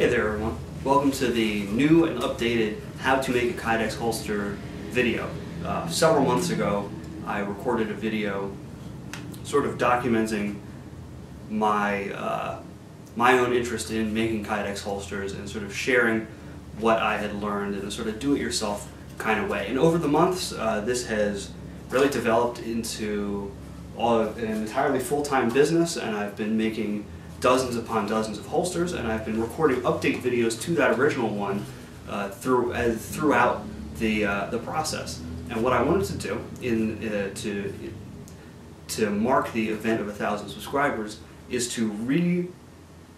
Hey there everyone. Welcome to the new and updated How to Make a Kydex Holster video. Uh, several months ago I recorded a video sort of documenting my, uh, my own interest in making Kydex holsters and sort of sharing what I had learned in a sort of do-it-yourself kind of way. And over the months uh, this has really developed into all, an entirely full-time business and I've been making dozens upon dozens of holsters, and I've been recording update videos to that original one uh, through, uh, throughout the, uh, the process. And what I wanted to do in, uh, to, to mark the event of a thousand subscribers is to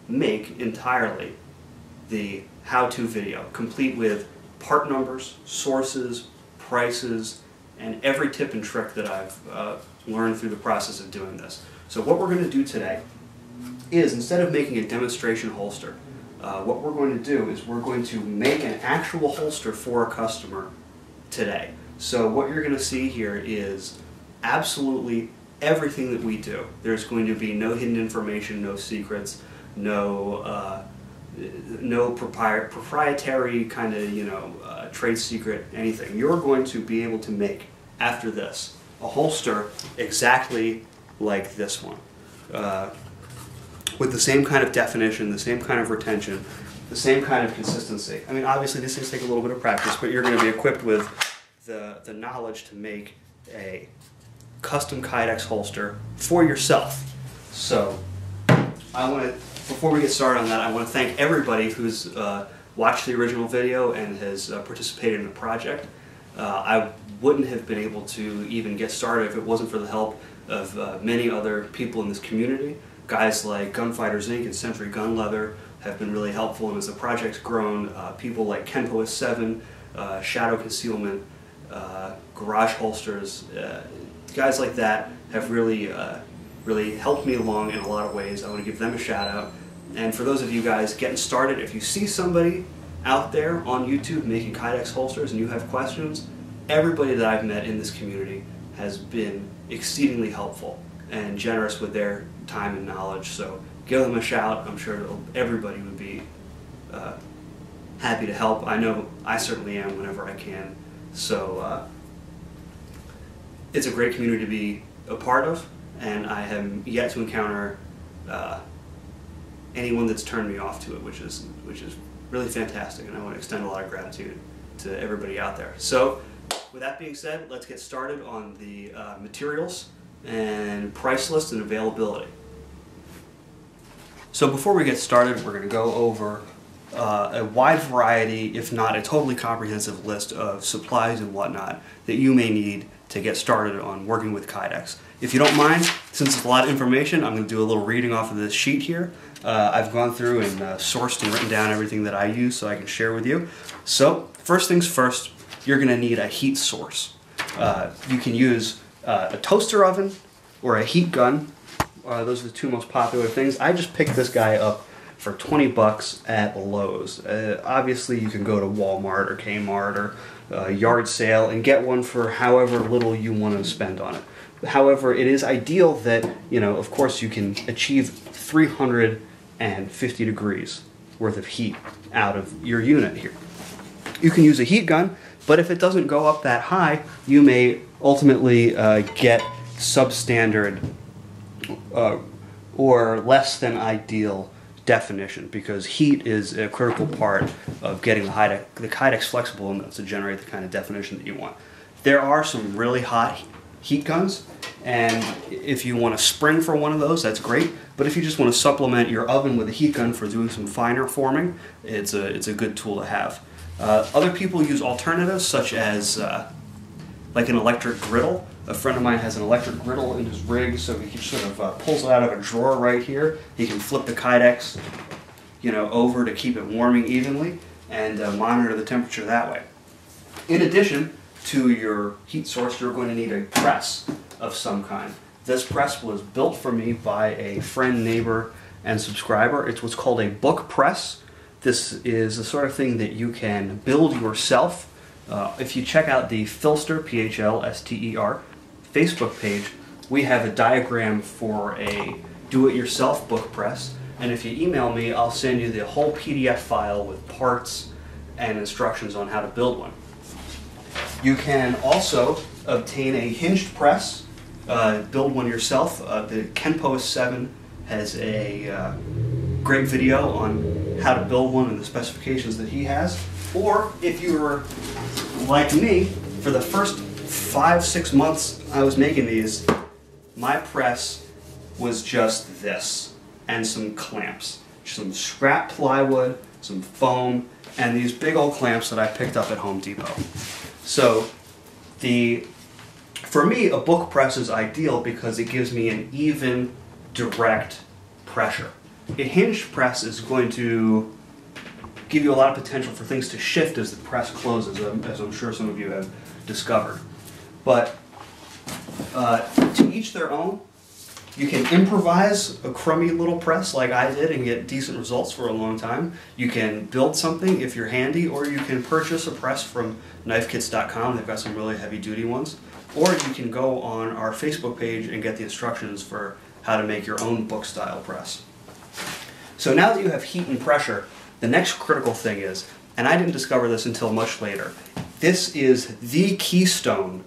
remake entirely the how-to video, complete with part numbers, sources, prices, and every tip and trick that I've uh, learned through the process of doing this. So what we're going to do today is instead of making a demonstration holster, uh, what we're going to do is we're going to make an actual holster for a customer today. So what you're going to see here is absolutely everything that we do. There's going to be no hidden information, no secrets, no uh, no propri proprietary kind of you know uh, trade secret anything. You're going to be able to make after this a holster exactly like this one. Uh, with the same kind of definition, the same kind of retention, the same kind of consistency. I mean, obviously these things take a little bit of practice, but you're going to be equipped with the, the knowledge to make a custom Kydex holster for yourself. So, I want to, before we get started on that, I want to thank everybody who's uh, watched the original video and has uh, participated in the project. Uh, I wouldn't have been able to even get started if it wasn't for the help of uh, many other people in this community guys like Gunfighters Inc. and Century Gun Leather have been really helpful, and as the project's grown, uh, people like Kenpo 7, uh, Shadow Concealment, uh, Garage Holsters, uh, guys like that have really, uh, really helped me along in a lot of ways. I want to give them a shout out. And for those of you guys getting started, if you see somebody out there on YouTube making Kydex holsters and you have questions, everybody that I've met in this community has been exceedingly helpful and generous with their time and knowledge. So give them a shout. I'm sure everybody would be uh, happy to help. I know I certainly am whenever I can. So uh, it's a great community to be a part of, and I have yet to encounter uh, anyone that's turned me off to it, which is which is really fantastic, and I want to extend a lot of gratitude to everybody out there. So, with that being said, let's get started on the uh, materials and price list and availability. So before we get started, we're going to go over uh, a wide variety, if not a totally comprehensive list of supplies and whatnot that you may need to get started on working with Kydex. If you don't mind, since it's a lot of information, I'm going to do a little reading off of this sheet here. Uh, I've gone through and uh, sourced and written down everything that I use so I can share with you. So first things first, you're going to need a heat source. Uh, you can use uh, a toaster oven or a heat gun uh, those are the two most popular things. I just picked this guy up for 20 bucks at Lowe's. Uh, obviously, you can go to Walmart or Kmart or uh, yard sale and get one for however little you want to spend on it. However, it is ideal that, you know, of course, you can achieve 350 degrees worth of heat out of your unit here. You can use a heat gun, but if it doesn't go up that high, you may ultimately uh, get substandard uh, or less than ideal definition because heat is a critical part of getting the, Kydex, the Kydex flexible enough to generate the kind of definition that you want. There are some really hot heat guns and if you want to spring for one of those that's great but if you just want to supplement your oven with a heat gun for doing some finer forming it's a, it's a good tool to have. Uh, other people use alternatives such as uh, like an electric griddle a friend of mine has an electric griddle in his rig, so he sort of uh, pulls it out of a drawer right here. He can flip the Kydex, you know, over to keep it warming evenly and uh, monitor the temperature that way. In addition to your heat source, you're going to need a press of some kind. This press was built for me by a friend, neighbor, and subscriber. It's what's called a book press. This is the sort of thing that you can build yourself. Uh, if you check out the Phlster, P-H-L-S-T-E-R, Facebook page, we have a diagram for a do-it-yourself book press. And if you email me, I'll send you the whole PDF file with parts and instructions on how to build one. You can also obtain a hinged press, uh, build one yourself. Uh, the Kenpo 7 has a uh, great video on how to build one and the specifications that he has. Or if you were like me, for the first five, six months I was making these, my press was just this and some clamps. Some scrap plywood, some foam, and these big old clamps that I picked up at Home Depot. So the for me a book press is ideal because it gives me an even direct pressure. A hinged press is going to give you a lot of potential for things to shift as the press closes, um, as I'm sure some of you have discovered. But uh, to each their own. You can improvise a crummy little press like I did and get decent results for a long time. You can build something if you're handy, or you can purchase a press from knifekits.com. They've got some really heavy duty ones. Or you can go on our Facebook page and get the instructions for how to make your own book style press. So now that you have heat and pressure, the next critical thing is, and I didn't discover this until much later, this is the keystone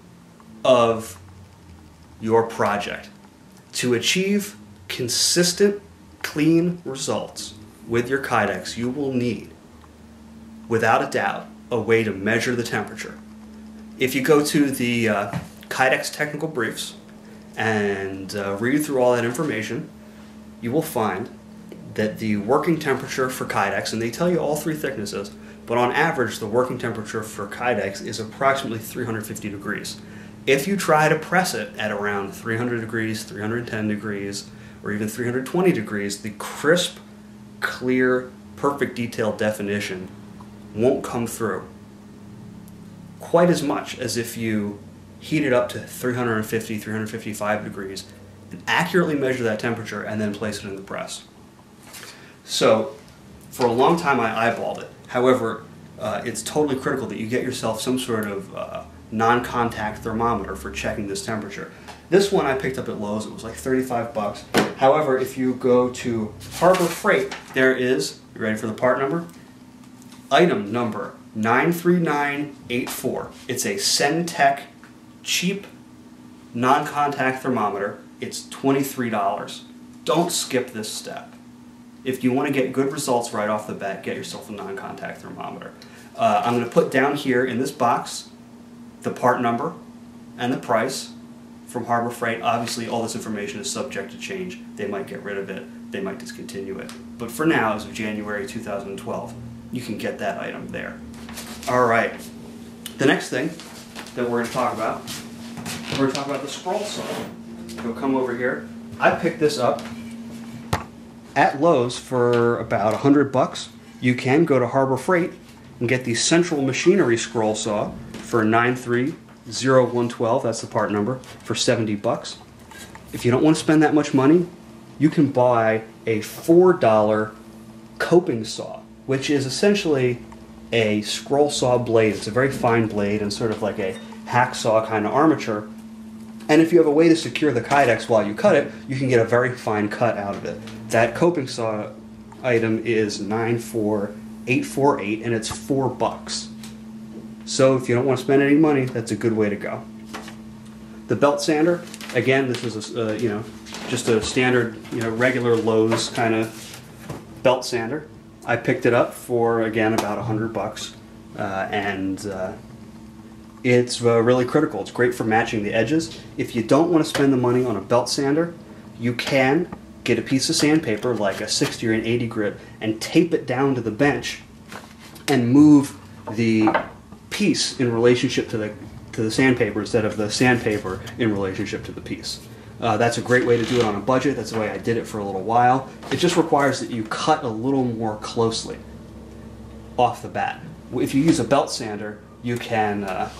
of your project. To achieve consistent, clean results with your Kydex, you will need, without a doubt, a way to measure the temperature. If you go to the uh, Kydex technical briefs and uh, read through all that information, you will find that the working temperature for Kydex, and they tell you all three thicknesses, but on average, the working temperature for Kydex is approximately 350 degrees. If you try to press it at around 300 degrees, 310 degrees, or even 320 degrees, the crisp, clear, perfect detail definition won't come through quite as much as if you heat it up to 350, 355 degrees and accurately measure that temperature and then place it in the press. So, for a long time I eyeballed it. However, uh, it's totally critical that you get yourself some sort of uh, non-contact thermometer for checking this temperature. This one I picked up at Lowe's, it was like 35 bucks. However, if you go to Harbor Freight, there is, you ready for the part number? Item number 93984. It's a Cen-Tech cheap non-contact thermometer. It's $23. Don't skip this step. If you want to get good results right off the bat, get yourself a non-contact thermometer. Uh, I'm going to put down here in this box the part number and the price from Harbor Freight. Obviously, all this information is subject to change. They might get rid of it, they might discontinue it. But for now, as of January 2012, you can get that item there. All right. The next thing that we're going to talk about, we're going to talk about the scroll saw. You'll come over here. I picked this up at Lowe's for about a hundred bucks. You can go to Harbor Freight and get the Central Machinery scroll saw for 930112, that's the part number, for 70 bucks. If you don't want to spend that much money, you can buy a $4 coping saw, which is essentially a scroll saw blade. It's a very fine blade and sort of like a hacksaw kind of armature. And if you have a way to secure the kydex while you cut it, you can get a very fine cut out of it. That coping saw item is 94848 and it's 4 bucks. So if you don't want to spend any money, that's a good way to go. The belt sander, again, this is a, uh, you know just a standard you know regular Lowe's kind of belt sander. I picked it up for again about a hundred bucks, uh, and uh, it's uh, really critical. It's great for matching the edges. If you don't want to spend the money on a belt sander, you can get a piece of sandpaper like a 60 or an 80 grit and tape it down to the bench and move the piece in relationship to the to the sandpaper instead of the sandpaper in relationship to the piece. Uh, that's a great way to do it on a budget. That's the way I did it for a little while. It just requires that you cut a little more closely off the bat. If you use a belt sander, you can, uh,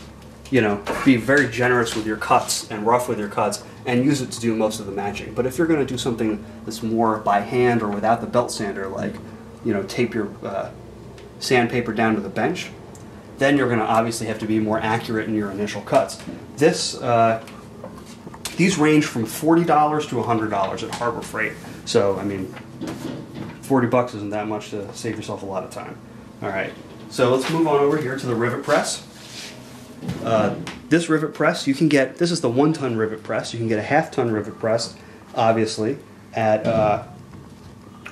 you know, be very generous with your cuts and rough with your cuts and use it to do most of the matching. But if you're going to do something that's more by hand or without the belt sander, like, you know, tape your uh, sandpaper down to the bench, then you're going to obviously have to be more accurate in your initial cuts. This, uh, these range from $40 to $100 at Harbor Freight. So, I mean, 40 bucks isn't that much to save yourself a lot of time. All right, so let's move on over here to the rivet press. Uh, this rivet press, you can get, this is the one ton rivet press. You can get a half ton rivet press, obviously, at uh,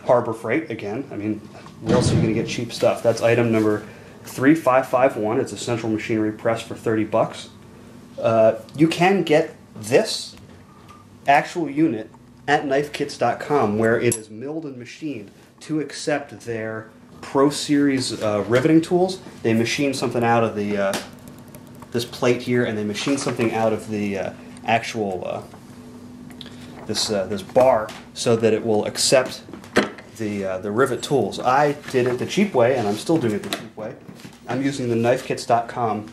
Harbor Freight again. I mean, where else are you going to get cheap stuff? That's item number 3551. It's a central machinery press for 30 bucks. Uh, you can get this actual unit at knifekits.com where it is milled and machined to accept their Pro Series uh, riveting tools. They machine something out of the uh, this plate here, and they machine something out of the uh, actual uh, this uh, this bar so that it will accept the uh, the rivet tools. I did it the cheap way, and I'm still doing it the cheap way. I'm using the KnifeKits.com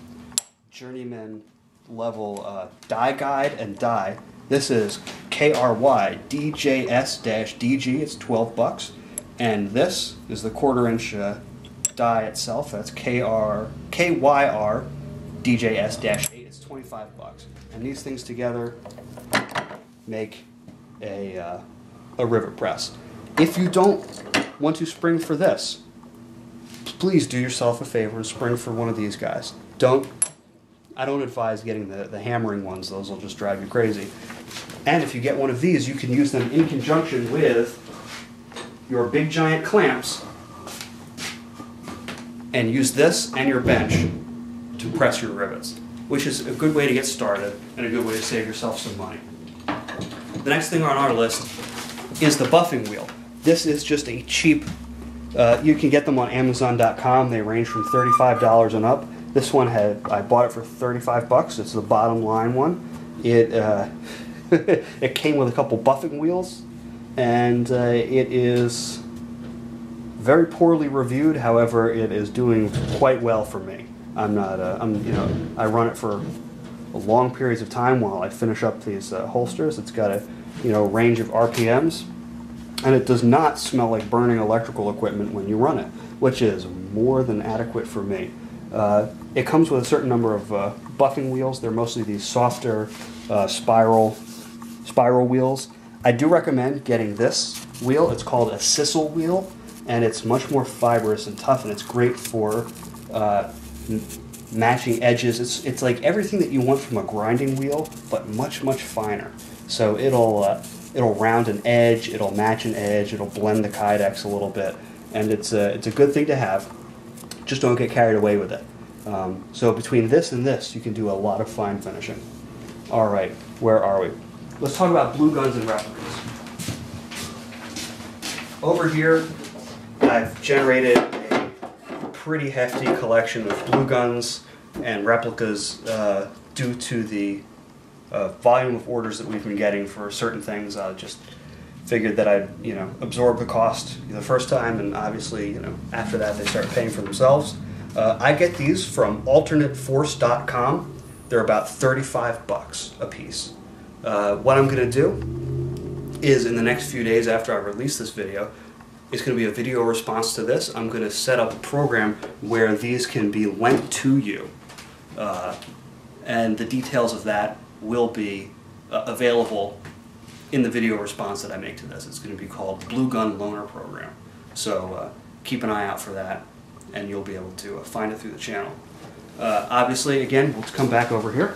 Journeyman level uh, die guide and die. This is KRY DJS-DG. It's 12 bucks, and this is the quarter inch uh, die itself. That's KR KYR DJS-8. It's 25 bucks, and these things together make a uh, a rivet press. If you don't want to spring for this, please do yourself a favor and spring for one of these guys. Don't, I don't advise getting the, the hammering ones, those will just drive you crazy. And if you get one of these, you can use them in conjunction with your big giant clamps and use this and your bench to press your rivets, which is a good way to get started and a good way to save yourself some money. The next thing on our list is the buffing wheel. This is just a cheap, uh, you can get them on Amazon.com. They range from $35 and up. This one had, I bought it for 35 bucks. It's the bottom line one. It, uh, it came with a couple buffing wheels and uh, it is very poorly reviewed. However, it is doing quite well for me. I'm not, uh, I'm, you know, I run it for long periods of time while I finish up these uh, holsters. It's got a, you know, range of RPMs and it does not smell like burning electrical equipment when you run it, which is more than adequate for me. Uh, it comes with a certain number of uh, buffing wheels. They're mostly these softer uh, spiral spiral wheels. I do recommend getting this wheel. It's called a sisal wheel, and it's much more fibrous and tough, and it's great for uh, matching edges. It's it's like everything that you want from a grinding wheel, but much much finer. So it'll uh, it'll round an edge, it'll match an edge, it'll blend the kydex a little bit, and it's a, it's a good thing to have. Just don't get carried away with it. Um, so between this and this, you can do a lot of fine finishing. All right, where are we? Let's talk about blue guns and replicas. Over here, I've generated pretty hefty collection of blue guns and replicas uh, due to the uh, volume of orders that we've been getting for certain things. I just figured that I'd you know absorb the cost the first time, and obviously you know after that they start paying for themselves. Uh, I get these from AlternateForce.com. They're about 35 bucks a piece. Uh, what I'm going to do is in the next few days after I release this video, it's going to be a video response to this. I'm going to set up a program where these can be lent to you. Uh, and the details of that will be uh, available in the video response that I make to this. It's going to be called Blue Gun Loaner Program. So uh, keep an eye out for that and you'll be able to uh, find it through the channel. Uh, obviously, again, we'll come back over here.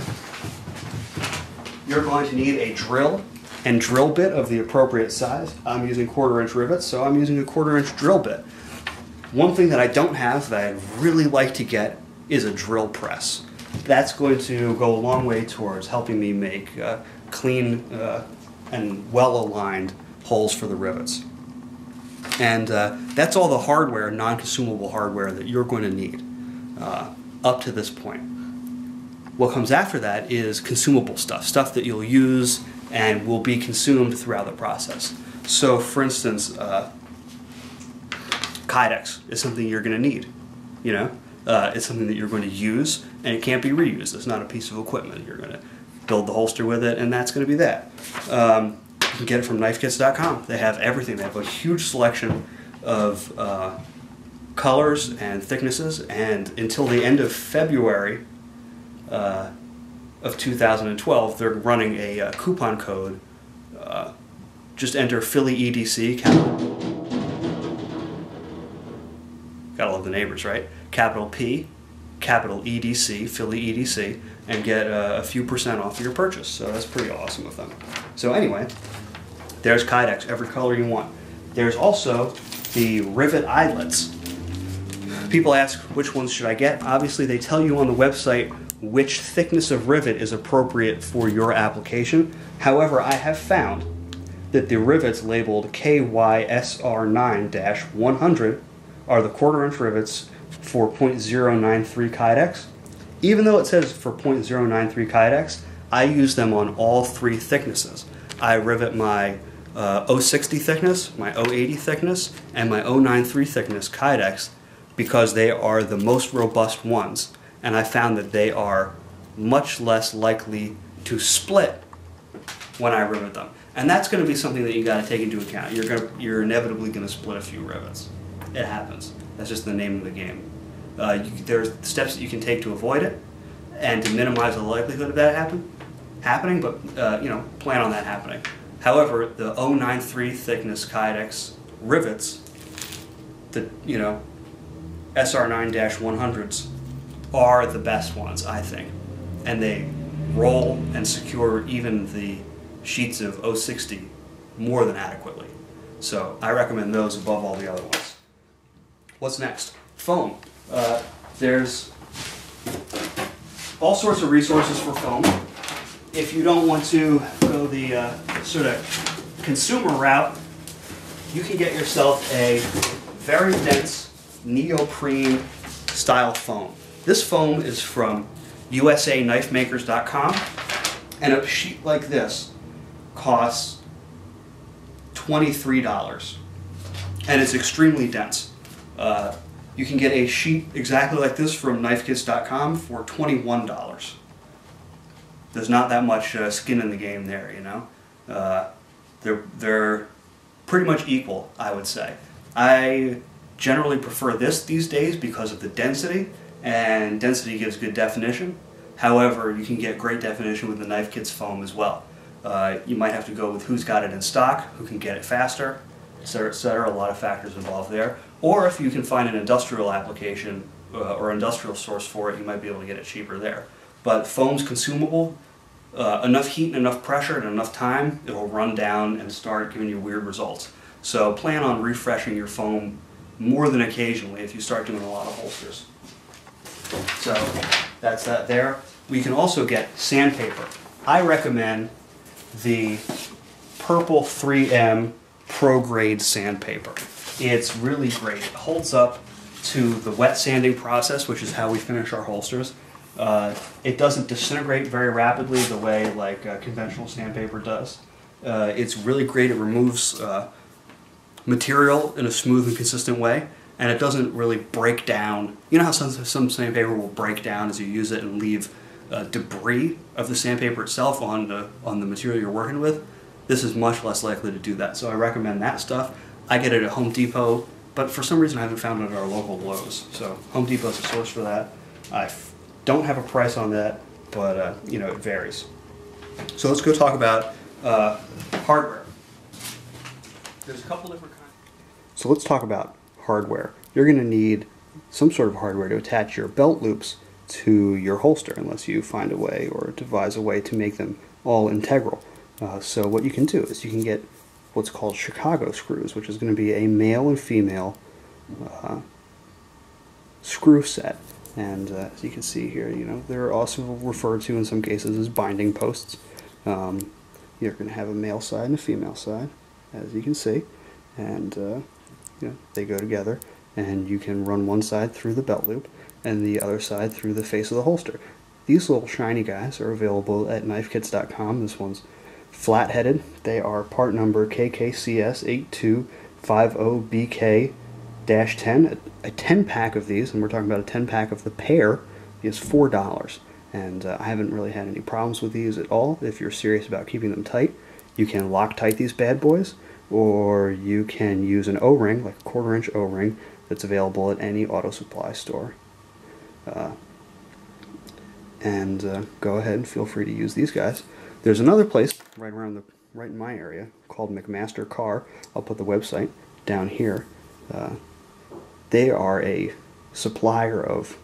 You're going to need a drill and drill bit of the appropriate size. I'm using quarter inch rivets, so I'm using a quarter inch drill bit. One thing that I don't have that I'd really like to get is a drill press that's going to go a long way towards helping me make uh, clean uh, and well-aligned holes for the rivets. And uh, that's all the hardware, non-consumable hardware that you're going to need uh, up to this point. What comes after that is consumable stuff, stuff that you'll use and will be consumed throughout the process. So for instance, uh, Kydex is something you're going to need, you know? Uh, it's something that you're going to use and it can't be reused. It's not a piece of equipment. You're going to build the holster with it and that's going to be that. Um, you can get it from knifekits.com. They have everything. They have a huge selection of uh, colors and thicknesses and until the end of February uh, of 2012 they're running a uh, coupon code. Uh, just enter Philly EDC, capital Gotta love the neighbors, right? Capital P, capital EDC, Philly EDC, and get uh, a few percent off of your purchase. So that's pretty awesome of them. So anyway, there's Kydex, every color you want. There's also the rivet eyelets. People ask which ones should I get. Obviously, they tell you on the website which thickness of rivet is appropriate for your application. However, I have found that the rivets labeled KYSR9-100 are the quarter inch rivets for 0.093 Kydex. Even though it says for 0.093 Kydex, I use them on all three thicknesses. I rivet my uh, 060 thickness, my 080 thickness, and my 093 thickness Kydex because they are the most robust ones. And I found that they are much less likely to split when I rivet them. And that's going to be something that you got to take into account. You're going to, you're inevitably going to split a few rivets. It happens. That's just the name of the game. Uh, you, there's steps that you can take to avoid it and to minimize the likelihood of that happen, happening, but uh, you know, plan on that happening. However, the 093 thickness Kydex rivets, the you know, SR9-100s are the best ones, I think. And they roll and secure even the sheets of 060 more than adequately. So I recommend those above all the other ones. What's next? Foam. Uh, there's all sorts of resources for foam. If you don't want to go the uh, sort of consumer route, you can get yourself a very dense neoprene style foam. This foam is from usa.knifemakers.com and a sheet like this costs $23 and it's extremely dense. Uh, you can get a sheet exactly like this from knifekits.com for $21. There's not that much uh, skin in the game there, you know. Uh, they're, they're pretty much equal, I would say. I generally prefer this these days because of the density, and density gives good definition. However, you can get great definition with the Knife Kits foam as well. Uh, you might have to go with who's got it in stock, who can get it faster, etc., etc. A lot of factors involved there. Or if you can find an industrial application uh, or industrial source for it, you might be able to get it cheaper there. But foam's consumable. Uh, enough heat and enough pressure and enough time, it will run down and start giving you weird results. So plan on refreshing your foam more than occasionally if you start doing a lot of holsters. So that's that there. We can also get sandpaper. I recommend the Purple 3M Pro Grade sandpaper. It's really great. It holds up to the wet sanding process, which is how we finish our holsters. Uh, it doesn't disintegrate very rapidly the way like uh, conventional sandpaper does. Uh, it's really great. It removes uh, material in a smooth and consistent way, and it doesn't really break down. You know how some, some sandpaper will break down as you use it and leave uh, debris of the sandpaper itself on the, on the material you're working with? This is much less likely to do that, so I recommend that stuff. I get it at Home Depot, but for some reason I haven't found it at our local Lowe's. So Home Depot's a source for that. I don't have a price on that, but uh, you know it varies. So let's go talk about uh, hardware. There's a couple different kinds. So let's talk about hardware. You're going to need some sort of hardware to attach your belt loops to your holster unless you find a way or devise a way to make them all integral. Uh, so what you can do is you can get what's called Chicago screws, which is going to be a male and female uh, screw set. And uh, as you can see here, you know, they're also referred to in some cases as binding posts. Um, you're going to have a male side and a female side, as you can see. And, uh, you know, they go together. And you can run one side through the belt loop and the other side through the face of the holster. These little shiny guys are available at knifekits.com. This one's flat-headed. They are part number KKCS8250BK-10. A 10-pack of these, and we're talking about a 10-pack of the pair, is $4. And uh, I haven't really had any problems with these at all. If you're serious about keeping them tight, you can Loctite these bad boys, or you can use an O-ring, like a quarter-inch O-ring, that's available at any auto supply store. Uh, and uh, go ahead and feel free to use these guys. There's another place right around the right in my area called McMaster-Carr. I'll put the website down here. Uh, they are a supplier of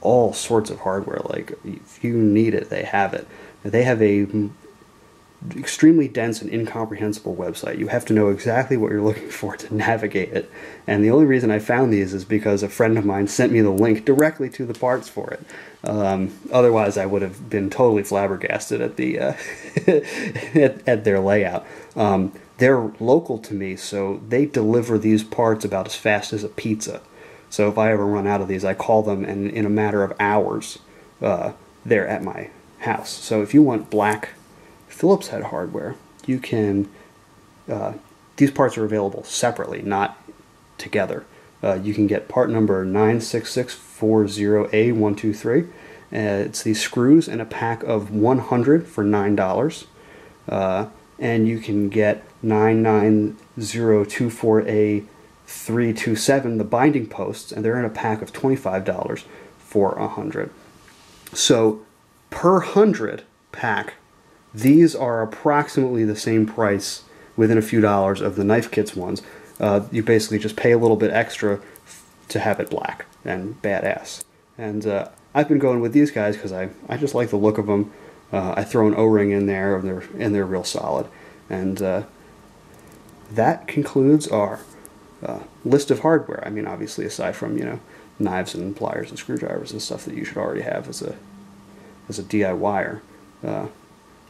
all sorts of hardware. Like if you need it, they have it. They have a extremely dense and incomprehensible website. You have to know exactly what you're looking for to navigate it. And the only reason I found these is because a friend of mine sent me the link directly to the parts for it. Um, otherwise, I would have been totally flabbergasted at the uh, at, at, their layout. Um, they're local to me, so they deliver these parts about as fast as a pizza. So if I ever run out of these, I call them, and in a matter of hours, uh, they're at my house. So if you want black Phillips head hardware, you can. Uh, these parts are available separately, not together. Uh, you can get part number 96640A123. Uh, it's these screws in a pack of 100 for $9. Uh, and you can get 99024A327, the binding posts, and they're in a pack of $25 for 100 So per 100 pack, these are approximately the same price within a few dollars of the knife kits ones. Uh, you basically just pay a little bit extra to have it black and badass. And uh, I've been going with these guys because I, I just like the look of them. Uh, I throw an O-ring in there and they're, and they're real solid. And uh, that concludes our uh, list of hardware. I mean, obviously, aside from, you know, knives and pliers and screwdrivers and stuff that you should already have as a, as a DIYer.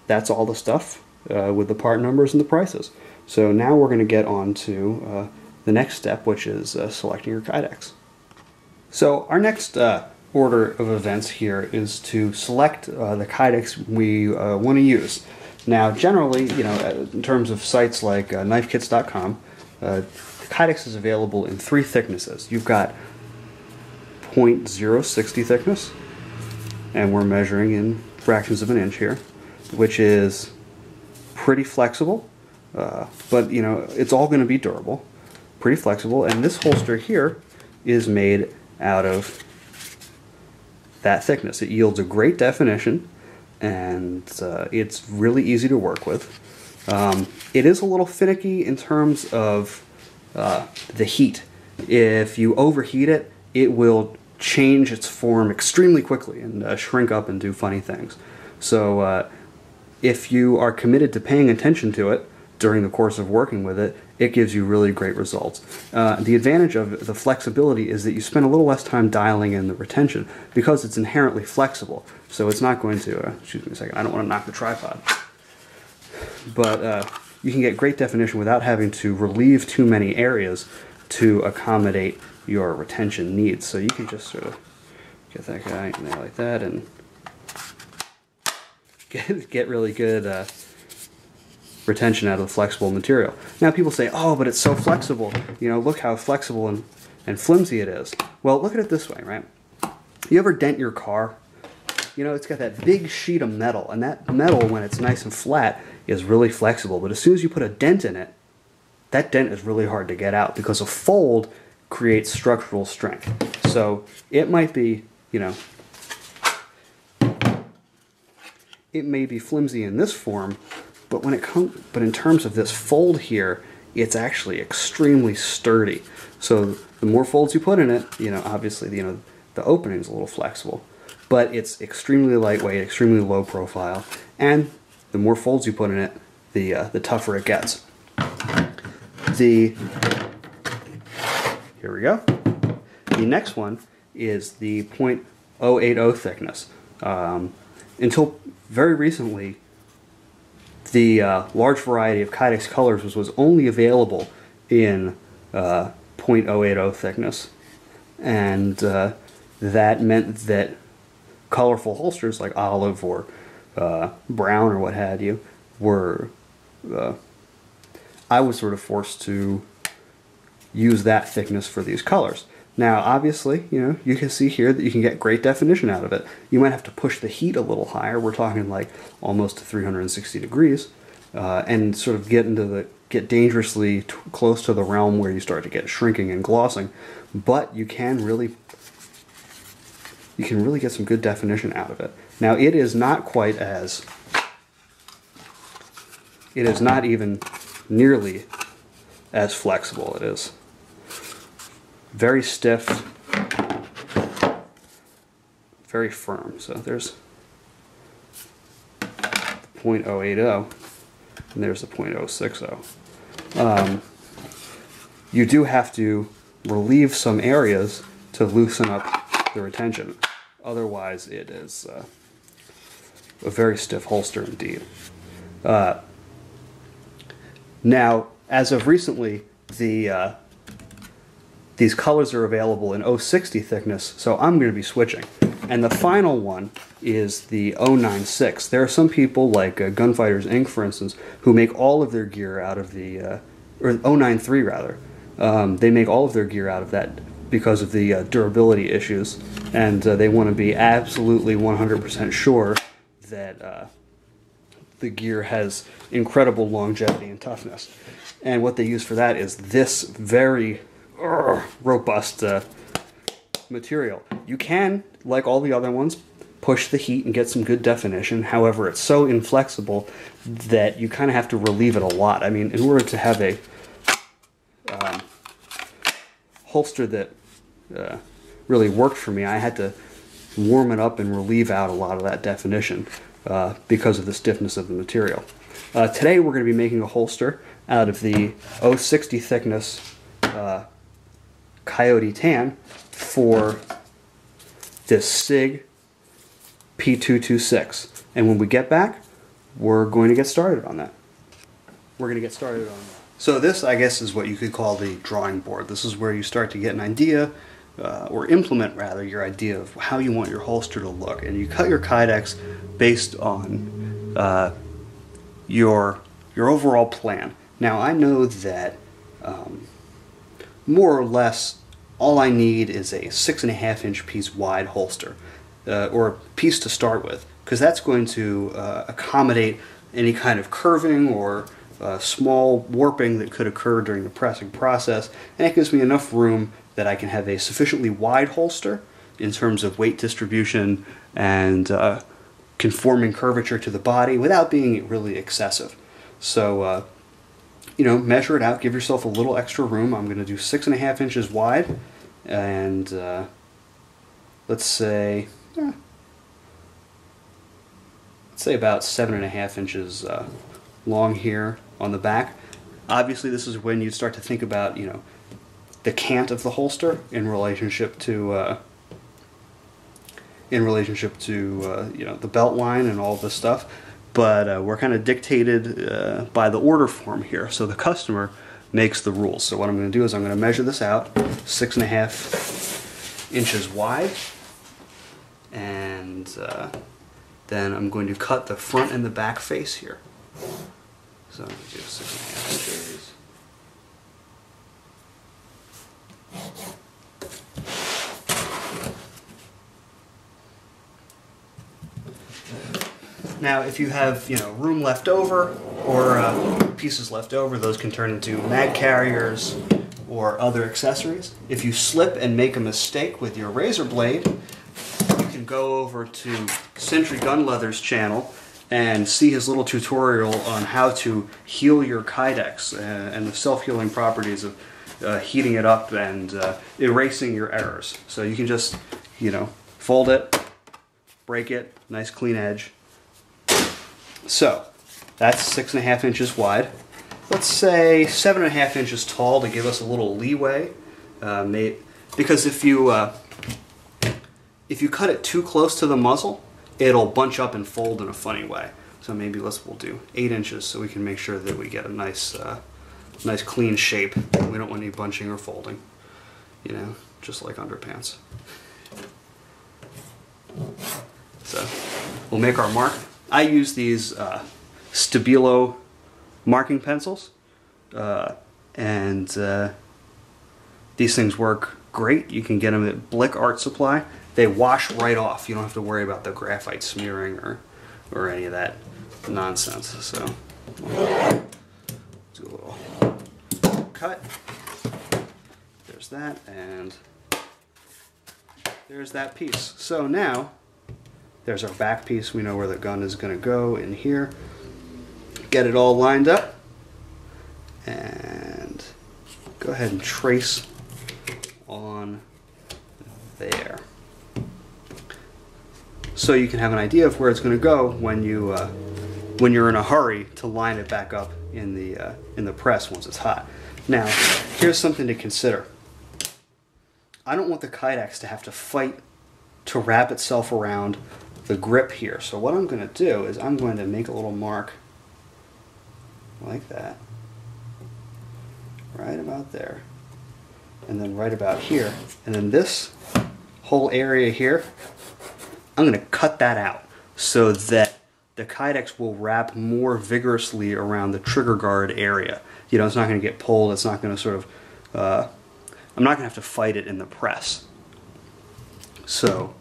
That's all the stuff uh, with the part numbers and the prices. So now we're going to get on to uh, the next step, which is uh, selecting your Kydex. So our next uh, order of events here is to select uh, the Kydex we uh, want to use. Now, generally, you know, in terms of sites like knifekits.com, Kydex is available in three thicknesses. You've got 0.060 thickness, and we're measuring in fractions of an inch here which is pretty flexible, uh, but you know it's all going to be durable, pretty flexible. And this holster here is made out of that thickness. It yields a great definition, and uh, it's really easy to work with. Um, it is a little finicky in terms of uh, the heat. If you overheat it, it will change its form extremely quickly and uh, shrink up and do funny things. So uh, if you are committed to paying attention to it during the course of working with it, it gives you really great results. Uh, the advantage of the flexibility is that you spend a little less time dialing in the retention because it's inherently flexible. So it's not going to, uh, excuse me a second, I don't want to knock the tripod. But uh, you can get great definition without having to relieve too many areas to accommodate your retention needs. So you can just sort of get that guy in there like that and get, get really good uh, retention out of the flexible material. Now people say, oh, but it's so flexible. You know, look how flexible and, and flimsy it is. Well, look at it this way, right? You ever dent your car? You know, it's got that big sheet of metal, and that metal, when it's nice and flat, is really flexible. But as soon as you put a dent in it, that dent is really hard to get out because a fold creates structural strength. So it might be, you know, it may be flimsy in this form, but when it comes, but in terms of this fold here, it's actually extremely sturdy. So the more folds you put in it, you know, obviously, you know, the opening is a little flexible, but it's extremely lightweight, extremely low profile, and the more folds you put in it, the uh, the tougher it gets. The here we go. The next one is the .080 thickness. Um, until very recently, the uh, large variety of Kydex colors was, was only available in uh, 0.080 thickness. And uh, that meant that colorful holsters like olive or uh, brown or what had you were, uh, I was sort of forced to use that thickness for these colors. Now, obviously, you know, you can see here that you can get great definition out of it. You might have to push the heat a little higher. We're talking like almost 360 degrees, uh, and sort of get into the get dangerously close to the realm where you start to get shrinking and glossing. But you can really you can really get some good definition out of it. Now, it is not quite as it is not even nearly as flexible. It is very stiff, very firm. So there's 0.080 and there's the 0.060. Um, you do have to relieve some areas to loosen up the retention. Otherwise, it is uh, a very stiff holster indeed. Uh, now, as of recently, the uh, these colors are available in 060 thickness, so I'm going to be switching. And the final one is the 096. There are some people, like uh, Gunfighters Inc., for instance, who make all of their gear out of the, uh, or 093 rather. Um, they make all of their gear out of that because of the uh, durability issues, and uh, they want to be absolutely 100% sure that uh, the gear has incredible longevity and toughness. And what they use for that is this very robust uh, material. You can, like all the other ones, push the heat and get some good definition. However, it's so inflexible that you kind of have to relieve it a lot. I mean, in order to have a um, holster that uh, really worked for me, I had to warm it up and relieve out a lot of that definition uh, because of the stiffness of the material. Uh, today we're going to be making a holster out of the 060 thickness uh, Coyote Tan for this SIG P226. And when we get back, we're going to get started on that. We're going to get started on that. So this, I guess, is what you could call the drawing board. This is where you start to get an idea, uh, or implement rather, your idea of how you want your holster to look. And you cut your Kydex based on uh, your, your overall plan. Now I know that um, more or less all I need is a six and a half inch piece wide holster uh, or a piece to start with because that's going to uh, accommodate any kind of curving or uh, small warping that could occur during the pressing process and it gives me enough room that I can have a sufficiently wide holster in terms of weight distribution and uh, conforming curvature to the body without being really excessive. So uh, you know, measure it out, give yourself a little extra room. I'm going to do six and a half inches wide, and uh, let's say, eh, let's say about seven and a half inches uh, long here on the back. Obviously, this is when you start to think about, you know, the cant of the holster in relationship to uh, in relationship to uh, you know the belt line and all this stuff but uh, we're kind of dictated uh, by the order form here. So the customer makes the rules. So what I'm going to do is I'm going to measure this out, six and a half inches wide, and uh, then I'm going to cut the front and the back face here. So I'm going to do six and a half inches. Now, if you have you know room left over or uh, pieces left over, those can turn into mag carriers or other accessories. If you slip and make a mistake with your razor blade, you can go over to Sentry Gun Leather's channel and see his little tutorial on how to heal your Kydex uh, and the self-healing properties of uh, heating it up and uh, erasing your errors. So you can just, you know, fold it, break it, nice clean edge, so that's six and a half inches wide. Let's say seven and a half inches tall to give us a little leeway. Uh, may, because if you uh, if you cut it too close to the muzzle, it'll bunch up and fold in a funny way. So maybe let's we'll do eight inches so we can make sure that we get a nice uh, nice clean shape. We don't want any bunching or folding. You know, just like underpants. So we'll make our mark. I use these uh, Stabilo marking pencils, uh, and uh, these things work great. You can get them at Blick Art Supply. They wash right off. You don't have to worry about the graphite smearing or, or any of that nonsense. So, do a little cut. There's that, and there's that piece. So now, there's our back piece. We know where the gun is going to go in here. Get it all lined up. And go ahead and trace on there. So you can have an idea of where it's going to go when you uh, when you're in a hurry to line it back up in the uh, in the press once it's hot. Now, here's something to consider. I don't want the Kydex to have to fight to wrap itself around the grip here. So what I'm going to do is I'm going to make a little mark like that, right about there, and then right about here. And then this whole area here, I'm going to cut that out so that the Kydex will wrap more vigorously around the trigger guard area. You know, it's not going to get pulled, it's not going to sort of, uh, I'm not going to have to fight it in the press. So,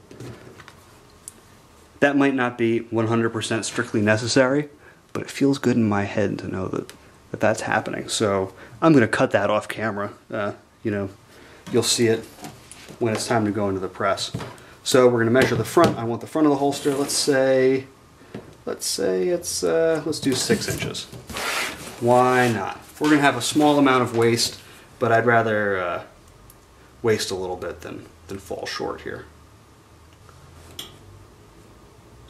that might not be 100% strictly necessary, but it feels good in my head to know that, that that's happening. So I'm going to cut that off camera. Uh, you know, you'll see it when it's time to go into the press. So we're going to measure the front. I want the front of the holster, let's say, let's say it's, uh, let's do six inches. Why not? We're going to have a small amount of waste, but I'd rather uh, waste a little bit than, than fall short here.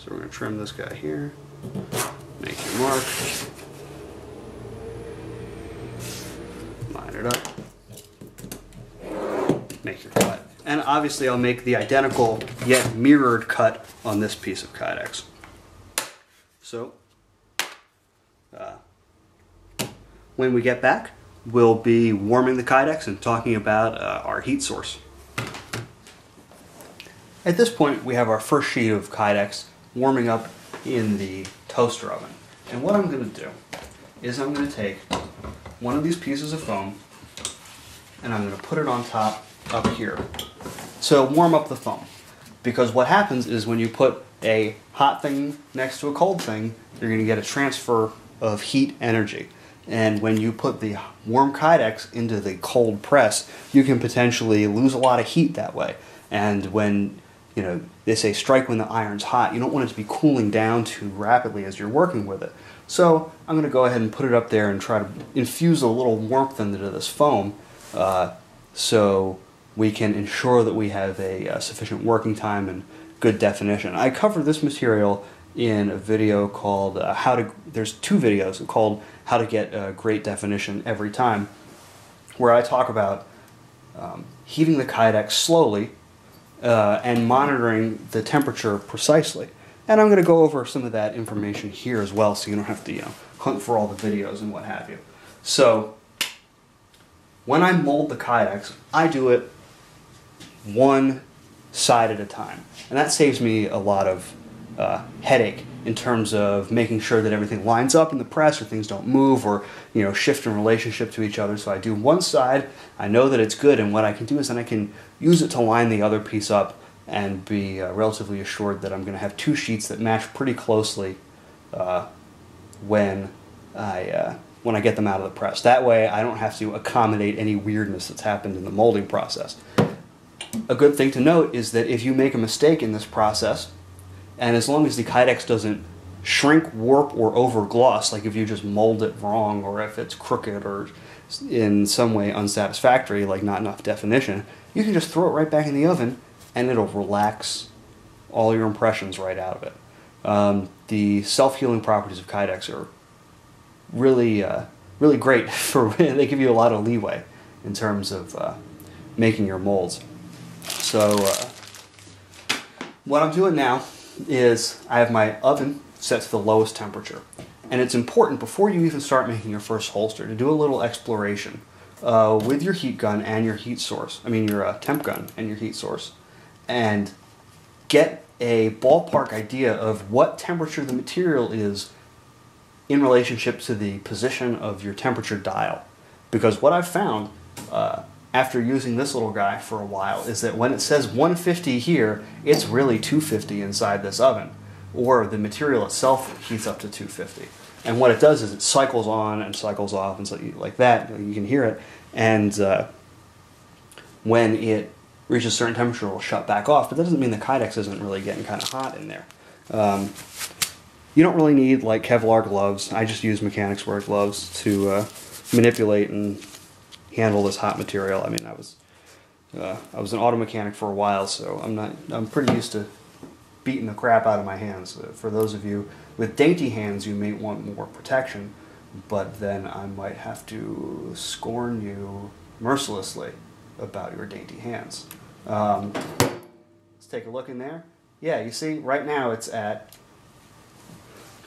So we're going to trim this guy here, make your mark, line it up, make your cut. And obviously I'll make the identical yet mirrored cut on this piece of Kydex. So, uh, when we get back, we'll be warming the Kydex and talking about uh, our heat source. At this point, we have our first sheet of Kydex warming up in the toaster oven. And what I'm going to do is I'm going to take one of these pieces of foam and I'm going to put it on top up here. So warm up the foam. Because what happens is when you put a hot thing next to a cold thing, you're going to get a transfer of heat energy. And when you put the warm Kydex into the cold press, you can potentially lose a lot of heat that way. And when you know, they say strike when the iron's hot. You don't want it to be cooling down too rapidly as you're working with it. So I'm going to go ahead and put it up there and try to infuse a little warmth into this foam uh, so we can ensure that we have a uh, sufficient working time and good definition. I cover this material in a video called uh, how to, there's two videos called how to get uh, great definition every time where I talk about um, heating the Kydex slowly uh, and monitoring the temperature precisely. And I'm going to go over some of that information here as well so you don't have to you know, hunt for all the videos and what have you. So when I mold the Kydex, I do it one side at a time. And that saves me a lot of uh, headache in terms of making sure that everything lines up in the press or things don't move or you know shift in relationship to each other. So I do one side, I know that it's good, and what I can do is then I can use it to line the other piece up and be uh, relatively assured that I'm going to have two sheets that match pretty closely uh, when I uh, when I get them out of the press. That way, I don't have to accommodate any weirdness that's happened in the molding process. A good thing to note is that if you make a mistake in this process, and as long as the Kydex doesn't shrink, warp, or over gloss, like if you just mold it wrong or if it's crooked or in some way unsatisfactory, like not enough definition, you can just throw it right back in the oven and it'll relax all your impressions right out of it. Um, the self-healing properties of Kydex are really, uh, really great for, they give you a lot of leeway in terms of uh, making your molds. So uh, what I'm doing now is I have my oven set to the lowest temperature. And it's important before you even start making your first holster to do a little exploration uh, with your heat gun and your heat source. I mean your uh, temp gun and your heat source. And get a ballpark idea of what temperature the material is in relationship to the position of your temperature dial. Because what I've found uh, after using this little guy for a while is that when it says 150 here, it's really 250 inside this oven. Or the material itself heats up to 250. And what it does is it cycles on and cycles off and so like that. You can hear it. And uh, when it reaches a certain temperature, it will shut back off. But that doesn't mean the Kydex isn't really getting kind of hot in there. Um, you don't really need like Kevlar gloves. I just use Mechanix Wear gloves to uh, manipulate and handle this hot material. I mean, I was Uh, I was an auto mechanic for a while, so I'm not. I'm pretty used to beating the crap out of my hands. Uh, for those of you with dainty hands, you may want more protection, but then I might have to scorn you mercilessly about your dainty hands. Um, let's take a look in there. Yeah, you see, right now it's at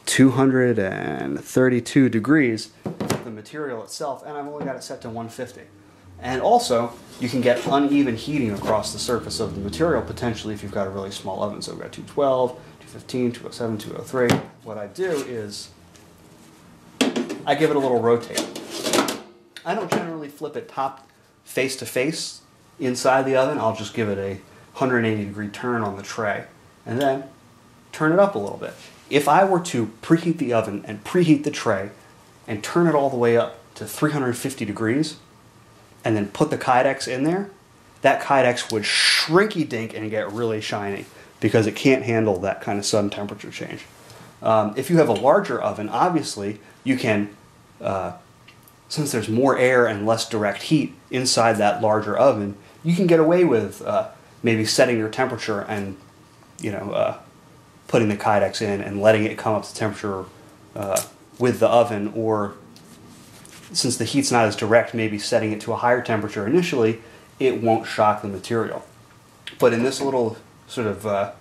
232 degrees, the material itself, and I've only got it set to 150. And also, you can get uneven heating across the surface of the material potentially if you've got a really small oven. So we've got 212, 215, 207, 203. What I do is I give it a little rotate. I don't generally flip it top face to face inside the oven. I'll just give it a 180 degree turn on the tray and then turn it up a little bit. If I were to preheat the oven and preheat the tray and turn it all the way up to 350 degrees and then put the Kydex in there, that Kydex would shrinky dink and get really shiny because it can't handle that kind of sudden temperature change. Um, if you have a larger oven, obviously you can, uh, since there's more air and less direct heat inside that larger oven, you can get away with uh, maybe setting your temperature and, you know, uh, putting the Kydex in and letting it come up to temperature uh, with the oven, or since the heat's not as direct, maybe setting it to a higher temperature initially, it won't shock the material. But in this little sort of uh,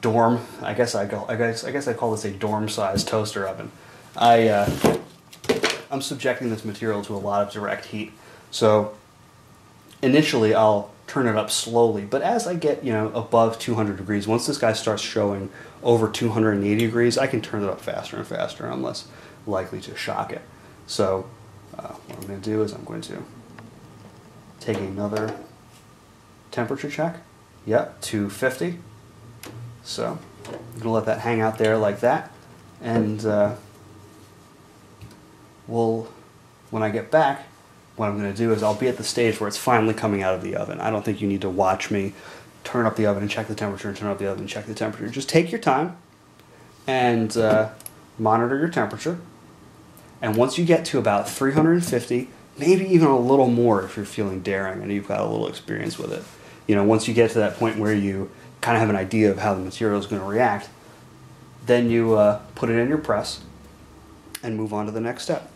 dorm, I guess I I guess I guess I call this a dorm-sized toaster oven. I uh, I'm subjecting this material to a lot of direct heat, so initially I'll turn it up slowly. But as I get, you know, above 200 degrees, once this guy starts showing over 280 degrees, I can turn it up faster and faster. I'm less likely to shock it. So uh, what I'm going to do is I'm going to take another temperature check. Yep, 250. So I'm going to let that hang out there like that. And uh, we'll, when I get back, what I'm going to do is I'll be at the stage where it's finally coming out of the oven. I don't think you need to watch me turn up the oven and check the temperature and turn up the oven and check the temperature. Just take your time and uh, monitor your temperature. And once you get to about 350, maybe even a little more if you're feeling daring and you've got a little experience with it. You know, once you get to that point where you kind of have an idea of how the material is going to react, then you uh, put it in your press and move on to the next step.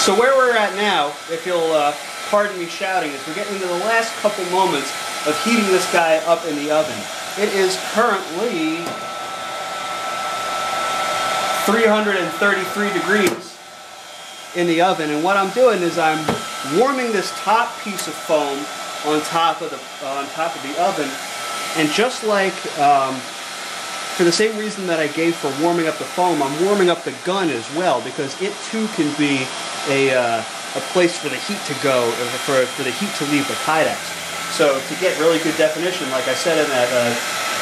So where we're at now, if you'll uh, pardon me shouting, as we're getting into the last couple moments of heating this guy up in the oven. It is currently 333 degrees in the oven, and what I'm doing is I'm warming this top piece of foam on top of the uh, on top of the oven, and just like um, for the same reason that I gave for warming up the foam, I'm warming up the gun as well because it too can be a, uh, a place for the heat to go, for, for the heat to leave the Kydex. So to get really good definition, like I said in that uh,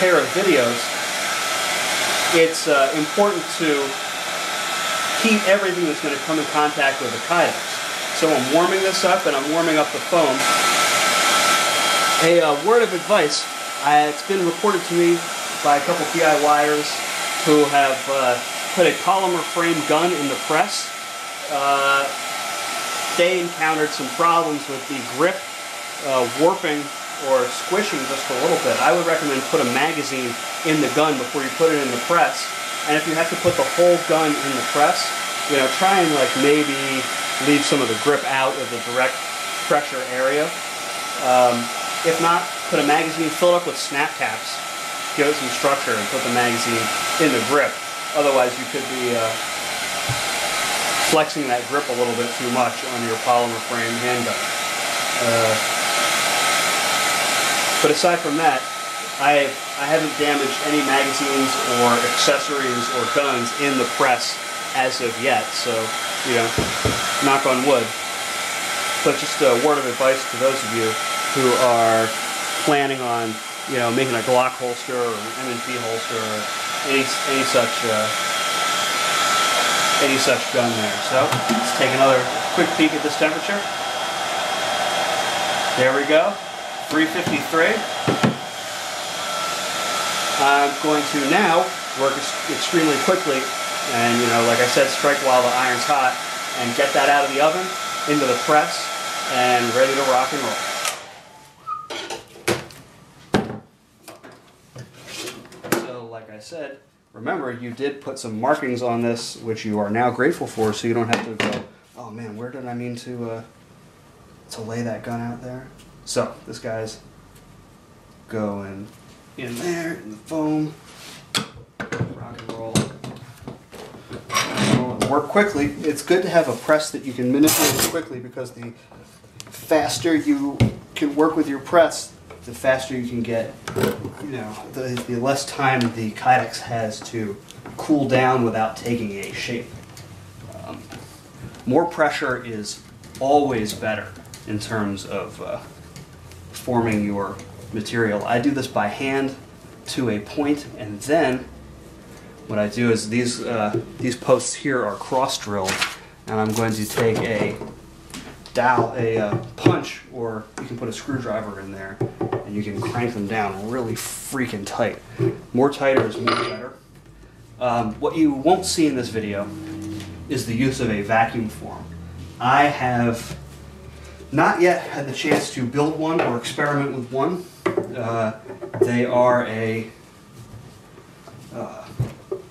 pair of videos, it's uh, important to heat everything that's going to come in contact with the Kydex. So I'm warming this up and I'm warming up the foam. A uh, word of advice, it's been reported to me by a couple DIYers who have uh, put a polymer frame gun in the press uh, they encountered some problems with the grip uh, warping or squishing just a little bit. I would recommend put a magazine in the gun before you put it in the press. And if you have to put the whole gun in the press, you know, try and like maybe leave some of the grip out of the direct pressure area. Um, if not, put a magazine, fill it up with snap caps, give it some structure, and put the magazine in the grip. Otherwise, you could be uh, flexing that grip a little bit too much on your polymer frame handgun. Uh, but aside from that, I, I haven't damaged any magazines or accessories or guns in the press as of yet, so, you know, knock on wood. But just a word of advice to those of you who are planning on, you know, making a Glock holster or an M&P holster or any, any such uh, any such gun there. So let's take another quick peek at this temperature. There we go, 353. I'm going to now work extremely quickly and you know like I said strike while the iron's hot and get that out of the oven into the press and ready to rock and roll. So, like I said, remember you did put some markings on this, which you are now grateful for, so you don't have to go, oh man, where did I mean to uh, to lay that gun out there? So this guy's going in there in the foam, rock and roll. Work quickly. It's good to have a press that you can manipulate quickly because the faster you can work with your press, the faster you can get, you know, the, the less time the Kydex has to cool down without taking a shape. Um, more pressure is always better in terms of uh, forming your material. I do this by hand to a point and then what I do is these, uh, these posts here are cross drilled and I'm going to take a dowel, a uh, punch or you can put a screwdriver in there and you can crank them down really freaking tight. More tighter is more better. Um, what you won't see in this video is the use of a vacuum form. I have not yet had the chance to build one or experiment with one. Uh, they are a uh,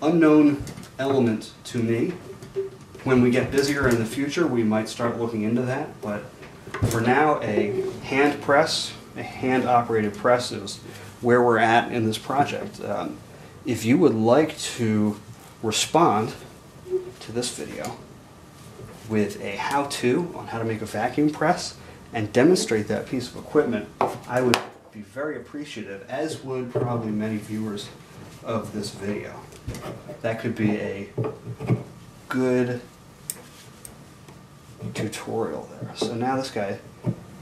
unknown element to me. When we get busier in the future, we might start looking into that. But for now, a hand press, a hand operated press is where we're at in this project. Um, if you would like to respond to this video, with a how-to on how to make a vacuum press and demonstrate that piece of equipment, I would be very appreciative, as would probably many viewers of this video. That could be a good tutorial there. So now this guy,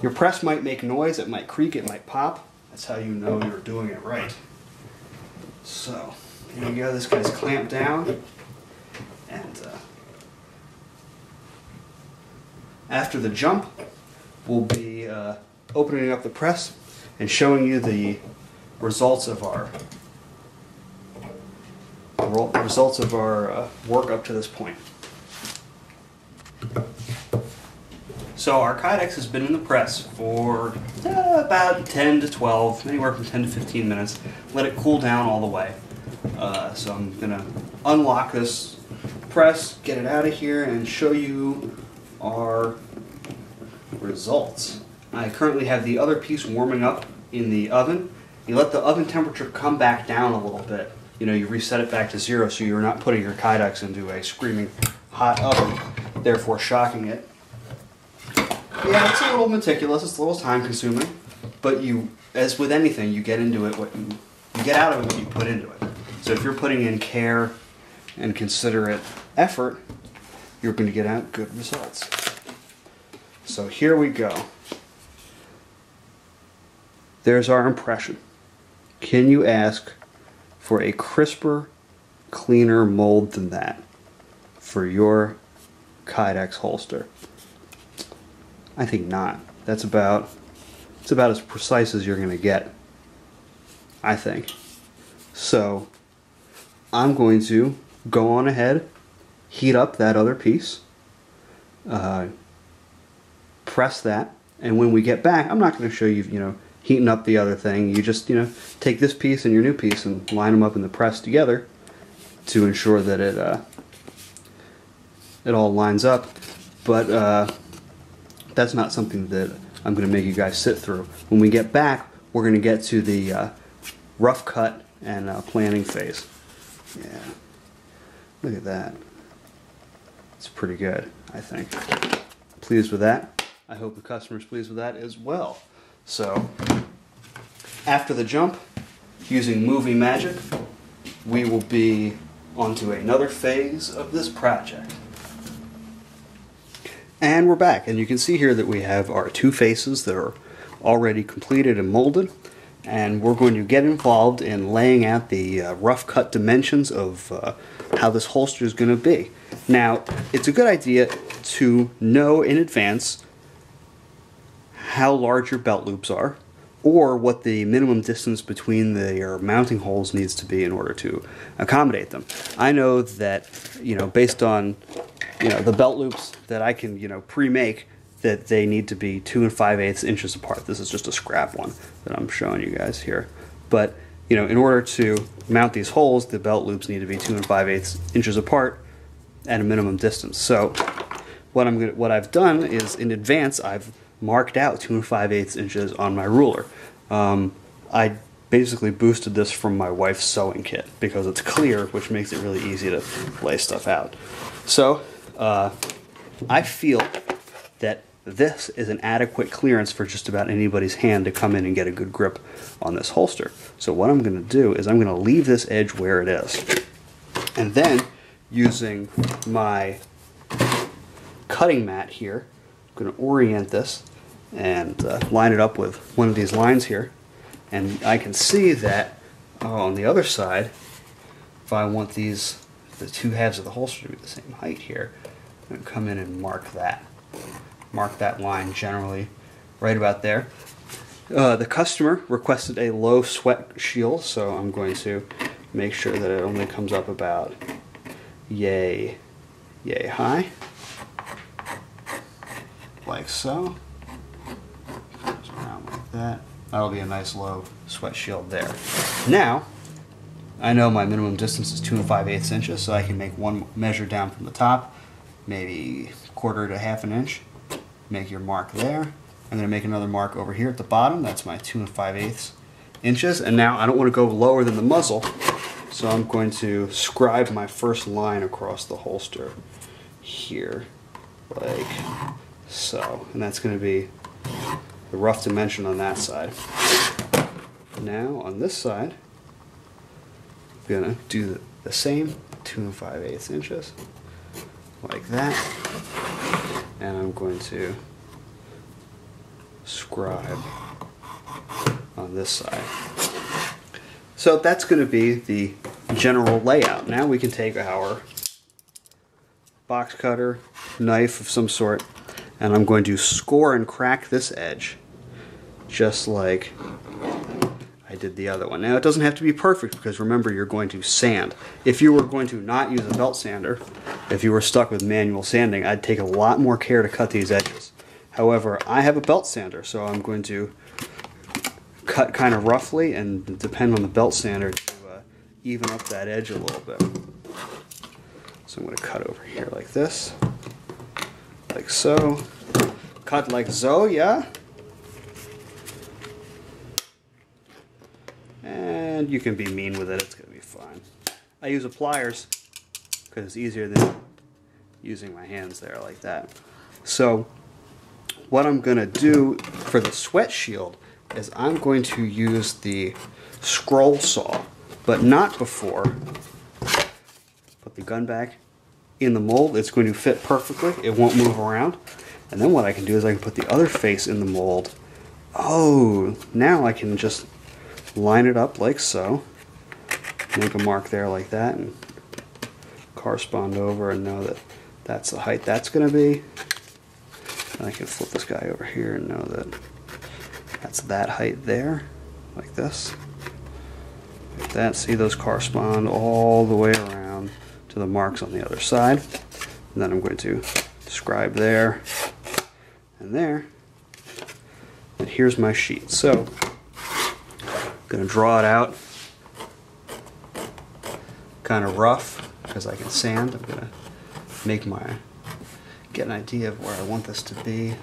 your press might make noise, it might creak, it might pop. That's how you know you're doing it right. So, here you go, this guy's clamped down. And uh, after the jump, we'll be uh, opening up the press and showing you the results of our results of our uh, work up to this point. So our Kydex has been in the press for uh, about 10 to 12, anywhere from 10 to 15 minutes. Let it cool down all the way. Uh, so I'm gonna unlock this press, get it out of here, and show you our results. I currently have the other piece warming up in the oven. You let the oven temperature come back down a little bit. You know, you reset it back to zero so you're not putting your Kydex into a screaming hot oven, therefore shocking it. Yeah, it's a little meticulous, it's a little time consuming, but you, as with anything, you get into it what you, you get out of it what you put into it. So if you're putting in care and considerate effort, you're going to get out good results. So here we go. There's our impression. Can you ask for a crisper, cleaner mold than that for your Kydex holster? I think not. That's about it's about as precise as you're to get. I think. So, I'm going to go on ahead, heat up that other piece. Uh, press that, and when we get back, I'm not going to show you, you know, heating up the other thing. You just, you know, take this piece and your new piece and line them up in the press together to ensure that it uh, it all lines up. But uh, that's not something that I'm going to make you guys sit through. When we get back, we're going to get to the uh, rough cut and uh, planning phase. Yeah, look at that. It's pretty good, I think. Pleased with that. I hope the customer's pleased with that as well. So, after the jump, using Movie Magic, we will be onto another phase of this project. And we're back, and you can see here that we have our two faces that are already completed and molded, and we're going to get involved in laying out the uh, rough cut dimensions of uh, how this holster is going to be. Now, it's a good idea to know in advance how large your belt loops are, or what the minimum distance between their mounting holes needs to be in order to accommodate them. I know that, you know, based on, you know, the belt loops that I can, you know, pre-make, that they need to be two and five eighths inches apart. This is just a scrap one that I'm showing you guys here. But you know, in order to mount these holes, the belt loops need to be two and five eighths inches apart at a minimum distance. So what I'm gonna, what I've done is in advance I've marked out two and five eighths inches on my ruler. Um, I basically boosted this from my wife's sewing kit because it's clear, which makes it really easy to lay stuff out. So uh, I feel that this is an adequate clearance for just about anybody's hand to come in and get a good grip on this holster. So what I'm going to do is I'm going to leave this edge where it is. And then using my cutting mat here, I'm going to orient this and uh, line it up with one of these lines here. And I can see that oh, on the other side, if I want these, the two halves of the holster to be the same height here, I'm going to come in and mark that. Mark that line generally right about there. Uh, the customer requested a low sweat shield, so I'm going to make sure that it only comes up about yay, yay high, like so. That. That'll be a nice low sweat shield there. Now, I know my minimum distance is two and five eighths inches, so I can make one measure down from the top, maybe quarter to half an inch. Make your mark there. I'm going to make another mark over here at the bottom. That's my two and five eighths inches. And now I don't want to go lower than the muzzle, so I'm going to scribe my first line across the holster here, like so. And that's going to be the rough dimension on that side. Now on this side, I'm gonna do the same, two and five eighths inches, like that. And I'm going to scribe on this side. So that's going to be the general layout. Now we can take our box cutter, knife of some sort, and I'm going to score and crack this edge just like I did the other one. Now it doesn't have to be perfect because remember you're going to sand. If you were going to not use a belt sander, if you were stuck with manual sanding, I'd take a lot more care to cut these edges. However, I have a belt sander, so I'm going to cut kind of roughly and depend on the belt sander to uh, even up that edge a little bit. So I'm going to cut over here like this, like so. Cut like so, yeah? And you can be mean with it, it's to be fine. I use pliers because it's easier than using my hands there like that. So what I'm to do for the sweat shield is I'm going to use the scroll saw, but not before. Put the gun back in the mold. It's going to fit perfectly. It won't move around. And then what I can do is I can put the other face in the mold. Oh, now I can just line it up like so. Make a mark there like that and correspond over and know that that's the height that's going to be. And I can flip this guy over here and know that that's that height there, like this. Like that. See those correspond all the way around to the marks on the other side. And then I'm going to scribe there and there. And here's my sheet. So I'm Gonna draw it out kind of rough because I can sand. I'm gonna make my get an idea of where I want this to be.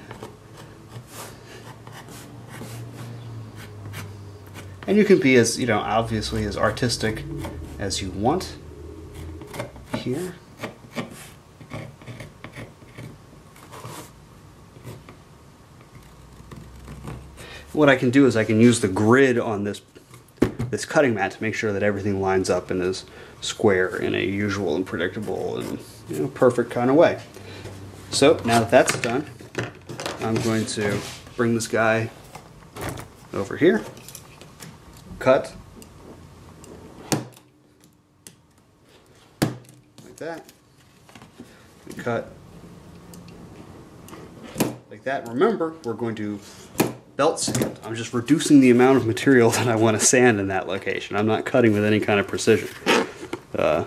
And you can be as, you know, obviously as artistic as you want here. What I can do is I can use the grid on this this cutting mat to make sure that everything lines up and is square in a usual and predictable and you know, perfect kind of way. So now that that's done, I'm going to bring this guy over here, cut, like that, and cut like that. Remember, we're going to belt sand. I'm just reducing the amount of material that I want to sand in that location. I'm not cutting with any kind of precision. Uh,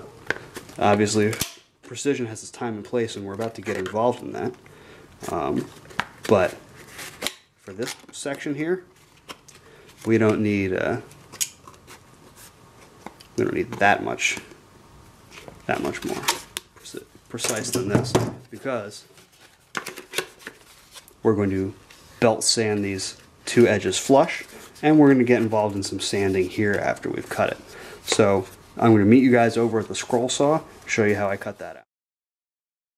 obviously, precision has its time and place, and we're about to get involved in that. Um, But for this section here, we don't need uh, we don't need that much that much more precise than this because we're going to belt sand these two edges flush and we're going to get involved in some sanding here after we've cut it. So I'm going to meet you guys over at the scroll saw, show you how I cut that out.